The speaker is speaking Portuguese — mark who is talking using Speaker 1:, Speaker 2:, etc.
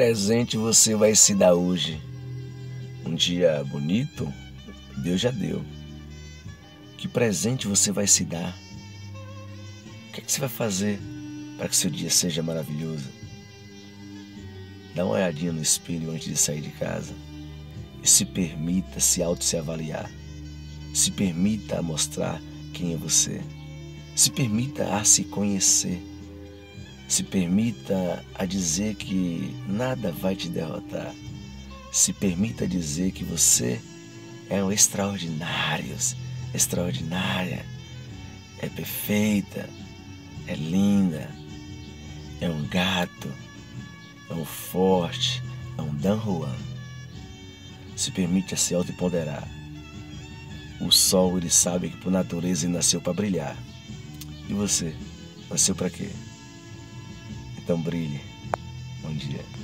Speaker 1: presente você vai se dar hoje? Um dia bonito? Deus já deu. Que presente você vai se dar? O que, é que você vai fazer para que seu dia seja maravilhoso? Dá uma olhadinha no espelho antes de sair de casa e se permita se auto se avaliar. Se permita mostrar quem é você. Se permita a se conhecer se permita a dizer que nada vai te derrotar. Se permita dizer que você é um extraordinário, extraordinária, é perfeita, é linda, é um gato, é um forte, é um Dan Juan. Se permite a se autoempoderar. O sol, ele sabe que por natureza ele nasceu para brilhar. E você, nasceu para quê? Então brilhe. Bom dia.